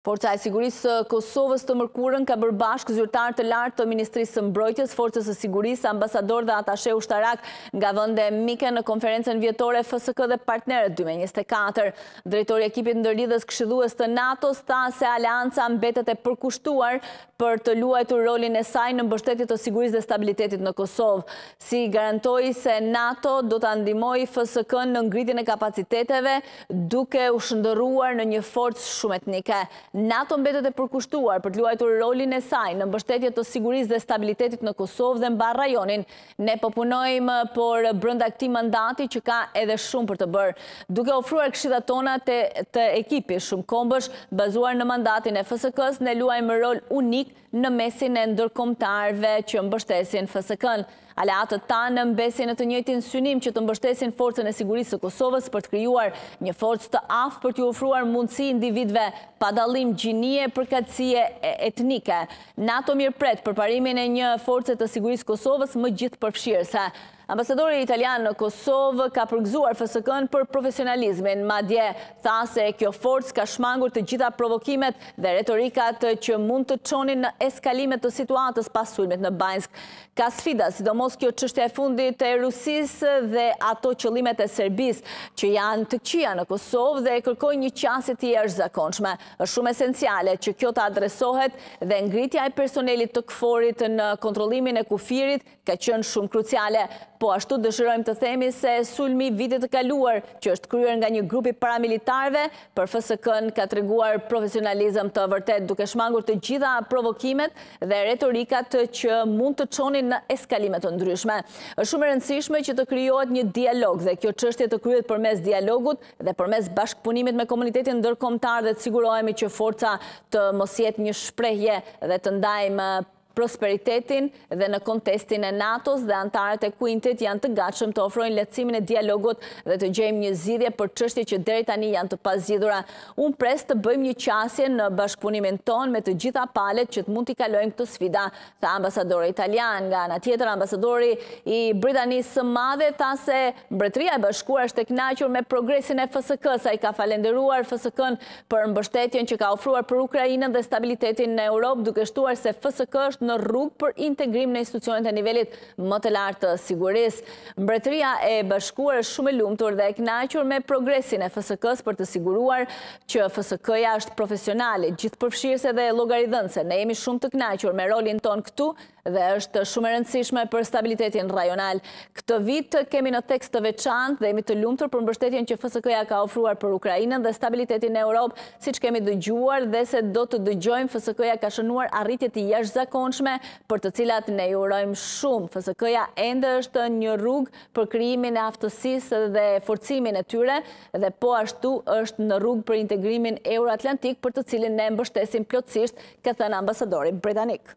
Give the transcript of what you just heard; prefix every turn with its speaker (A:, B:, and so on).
A: Forca e Sigurisë së Kosovës të mërkurën ka bërë bashkë zyrtarë të lartë të Ministrisë së Mbrojtjes, Forcës së Sigurisë, ambasadorë dhe atashe ushtarakë nga vende mike në konferencën vjetore FSK dhe partnerët dy mijë e njëzet e katër. Drejtori i ekipit ndërlidhës këshillues të NATO-s tha se aleanca mbetet e përkushtuar për të luajtur rolin e saj në mbështetje të sigurisë dhe stabilitetit në Kosovë. Ai garantoi se NATO do ta ndihmojë FSK-në në ngritjen e kapaciteteve, Duke u shndërruar në një forcë shumetnike. NATO mbetet e përkushtuar për të luajtur rolin e saj në mbështetje të sigurisë dhe stabilitetit në Kosovë dhe mbarë rajonin. Ne po punojmë, por brenda këtij mandati që ka edhe shumë për të bërë, duke ofruar këshilla tona te ekipi shumëkombësh, bazuar në mandatin e FSK-së, ne luajmë rol unik në mesin e ndërkombëtarëve që mbështesin FSK-në. Aleatët tanë mbesin në të njëjtin synim që të mbështesin Forcën e Sigurisë së Kosovës për të krijuar një forcë të aftë për t'iu ofruar mundësi individëve pa dallim gjinie e përkatësie etnike. NATO mirëpret përparimin e një Force të Sigurisë së Kosovës më gjithëpërfshirëse. Ambasadori italian në Kosovë ka përgëzuar FSK-në për profesionalizmin, madje tha se kjo forcë ka shmangur të gjitha provokimet dhe retorikat që mund të çonin në eskalime të situatës pas sulmit në Banjskë. Ka sfida, sidomos kjo çështja e fundit e Rusisë dhe ato qëllimet e Serbisë, që janë të këqija në Kosovë dhe kërkojnë një qasje të jashtëzakonshme. Është shumë esenciale që kjo të adresohet dhe ngritja e personelit të KFOR-it në kontrollimin e kufirit ka qenë shumë kruciale. Po ashtu dëshirojmë të themi se sulmi i vitit të kaluar, që është kryer nga një grup i paramilitarëve, për FSK-në ka treguar profesionalizëm të vërtetë, duke shmangur të gjitha provokimet dhe retorikat që mund të çonin në eskalime të ndryshme. Është shumë e rëndësishme që të krijohet një dialog dhe kjo çështje të kryhet përmes dialogut dhe përmes bashkëpunimit me komunitetin ndërkombëtar dhe të sigurohemi që forca të mos jetë një shprehje dhe të ndajmë prosperitetin dhe në kontekstin e NATO-s dhe anëtarët e Quintit janë të gatshëm të ofrojnë lehtësimin e dialogut dhe të gjejmë një zgjidhje për çështje që deri tani janë të pazgjidhura. Unë pres të bëjmë një qasje në bashkëpunimin tonë me të gjitha palët që të mund t'i kalojmë këto sfida, tha ambasadori italian. Nga ana tjetër, ambasadori i Britanisë së Madhe tha se Mbretëria e Bashkuar është e kënaqur me progresin e FSK-së. Ai ka falenderuar FSK-në për mbështetjen që ka ofruar për Ukrainën dhe stabilitetin në Europë, duke shtuar se FSK është në rrugë për integrim në institucionet e nivelit më të lartë të sigurisë. Mbretëria e Bashkuar është shumë e lumtur dhe e kënaqur me progresin e FSK-së për të siguruar që FSK-ja është profesionale, gjithëpërfshirëse dhe llogaridhënëse. Ne jemi shumë të kënaqur me rolin tonë këtu dhe është shumë e rëndësishme për stabilitetin rajonal. Këtë vit kemi një kontekst të veçantë dhe jemi të lumtur për mbështetjen që FSK-ja ka ofruar për Ukrainën dhe stabilitetin në Europë, siç kemi dëgjuar dhe siç do të dëgjojmë FSK-ja ka shënuar arritje të jashtëzakonshme për të cilat ne i urojmë shumë. FSK-ja ende është në rrugë për krijimin e aftësisë dhe forcimin e tyre dhe po ashtu është në rrugë për integrimin euroatlantik për të cilin ne mbështesim plotësisht ka thënë ambasadori britanik.